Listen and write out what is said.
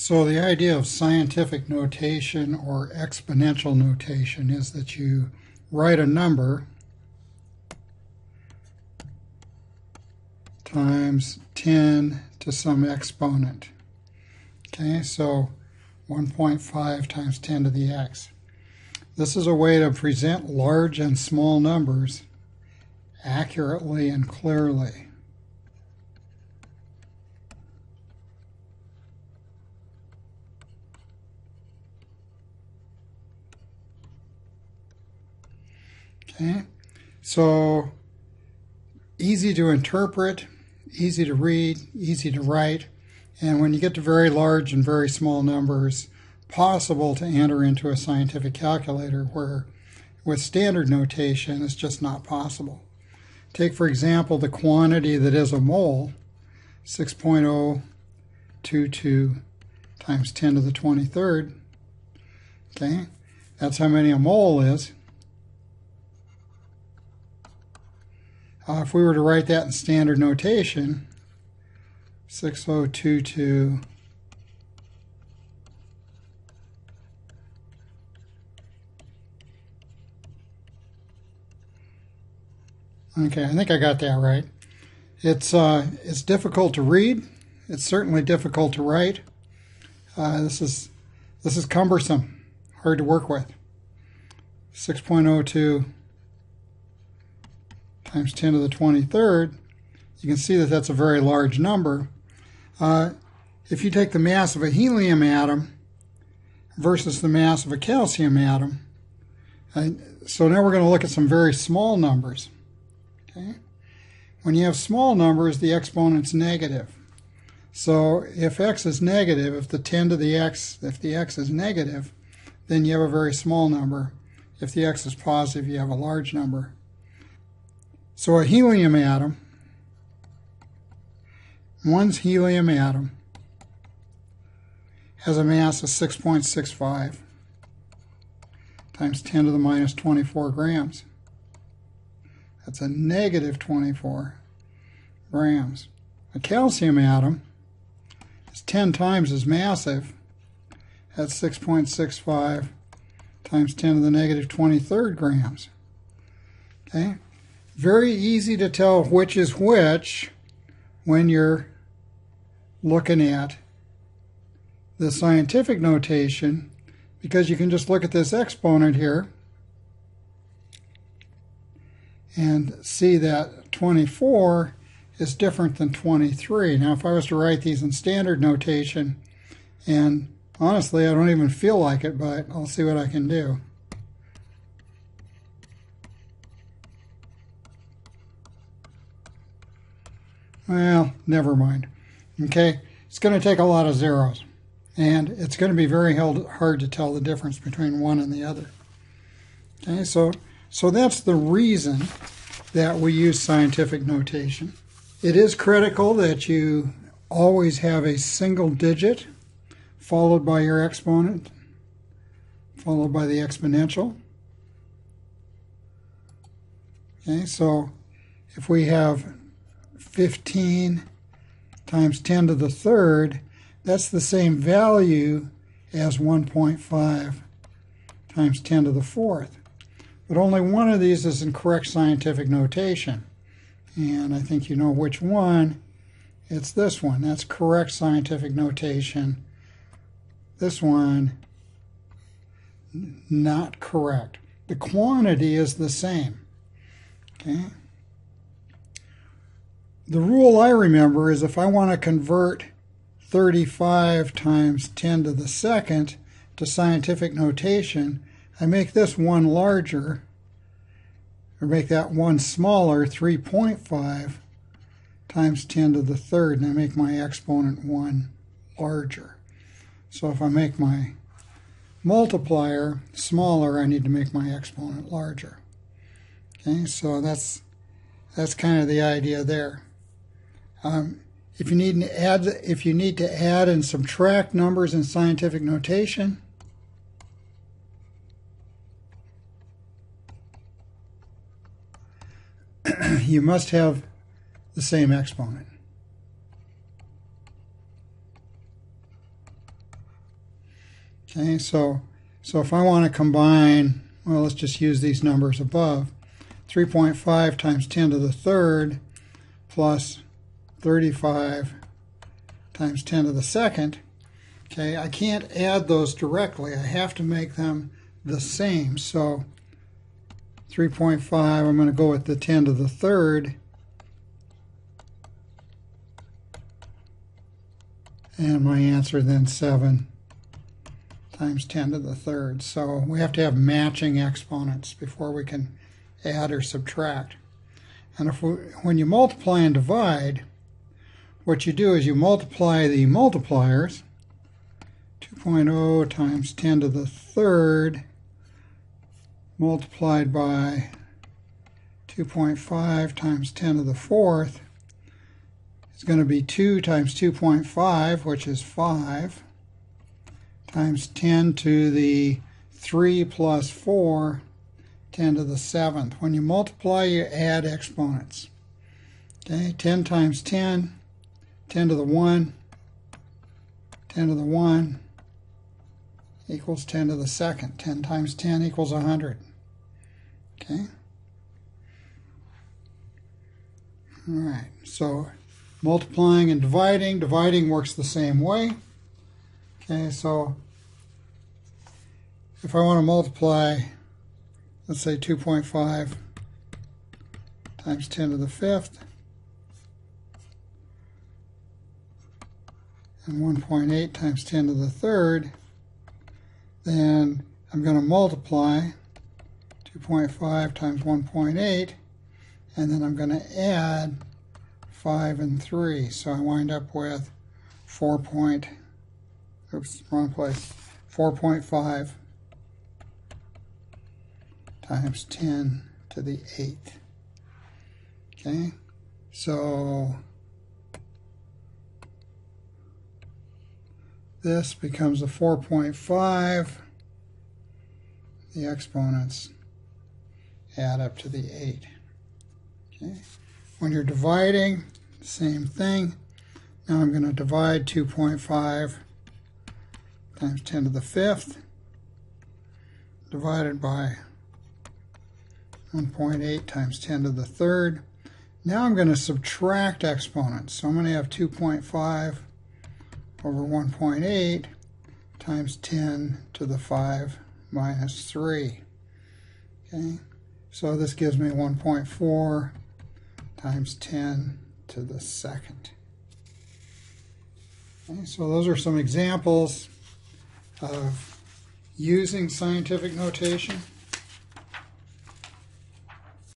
So the idea of scientific notation or exponential notation is that you write a number times 10 to some exponent. Okay, so 1.5 times 10 to the x. This is a way to present large and small numbers accurately and clearly. Okay, so easy to interpret, easy to read, easy to write, and when you get to very large and very small numbers, possible to enter into a scientific calculator where with standard notation it's just not possible. Take for example the quantity that is a mole, 6.022 times 10 to the 23rd. Okay, that's how many a mole is. Uh, if we were to write that in standard notation, 6022 Okay, I think I got that right. It's uh, it's difficult to read. It's certainly difficult to write. Uh, this is this is cumbersome, hard to work with. 6.02 times 10 to the 23rd, you can see that that's a very large number. Uh, if you take the mass of a helium atom versus the mass of a calcium atom, uh, so now we're going to look at some very small numbers. Okay? When you have small numbers, the exponent's negative. So if x is negative, if the 10 to the x, if the x is negative, then you have a very small number. If the x is positive, you have a large number. So a helium atom, one's helium atom, has a mass of 6.65 times 10 to the minus 24 grams. That's a negative 24 grams. A calcium atom is 10 times as massive. That's 6.65 times 10 to the negative 23rd grams. Okay? Very easy to tell which is which when you're looking at the scientific notation because you can just look at this exponent here and see that 24 is different than 23. Now if I was to write these in standard notation and honestly I don't even feel like it but I'll see what I can do. Well, never mind. Okay, it's going to take a lot of zeros, and it's going to be very hard to tell the difference between one and the other. Okay, so so that's the reason that we use scientific notation. It is critical that you always have a single digit followed by your exponent, followed by the exponential. Okay, so if we have 15 times 10 to the third, that's the same value as 1.5 times 10 to the fourth. But only one of these is in correct scientific notation. And I think you know which one. It's this one. That's correct scientific notation. This one, not correct. The quantity is the same. Okay the rule I remember is if I want to convert 35 times 10 to the second to scientific notation, I make this one larger, or make that one smaller, 3.5 times 10 to the third, and I make my exponent 1 larger. So if I make my multiplier smaller, I need to make my exponent larger. Okay, so that's that's kind of the idea there. Um, if you need to add, if you need to add and subtract numbers in scientific notation, you must have the same exponent. Okay, so so if I want to combine, well, let's just use these numbers above. 3.5 times 10 to the third plus 35 times 10 to the second. Okay, I can't add those directly. I have to make them the same. So 3.5, I'm going to go with the 10 to the third. And my answer then 7 times 10 to the third. So we have to have matching exponents before we can add or subtract. And if we, when you multiply and divide, what you do is you multiply the multipliers, 2.0 times 10 to the third multiplied by 2.5 times 10 to the fourth is going to be 2 times 2.5, which is 5, times 10 to the 3 plus 4, 10 to the 7th. When you multiply, you add exponents. Okay, 10 times 10, 10 to the 1, 10 to the 1 equals 10 to the second. 10 times 10 equals 100. Okay? All right, so multiplying and dividing. Dividing works the same way. Okay, so if I want to multiply, let's say 2.5 times 10 to the fifth, and 1.8 times 10 to the third, then I'm going to multiply 2.5 times 1.8, and then I'm going to add 5 and 3. So I wind up with 4 point, oops, wrong place, 4.5 times 10 to the 8th. Okay, so this becomes a 4.5. The exponents add up to the 8. Okay. When you're dividing, same thing. Now I'm going to divide 2.5 times 10 to the fifth divided by 1.8 times 10 to the third. Now I'm going to subtract exponents. So I'm going to have 2.5 over 1.8 times 10 to the 5 minus 3. Okay, so this gives me 1.4 times 10 to the second. Okay, so those are some examples of using scientific notation.